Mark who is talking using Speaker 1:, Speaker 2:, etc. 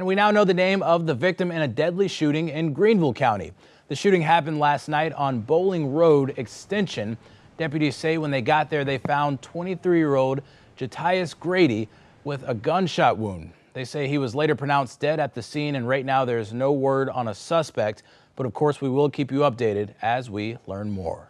Speaker 1: And we now know the name of the victim in a deadly shooting in Greenville County. The shooting happened last night on Bowling Road Extension. Deputies say when they got there, they found 23 year old Jatias Grady with a gunshot wound. They say he was later pronounced dead at the scene, and right now there's no word on a suspect. But of course, we will keep you updated as we learn more.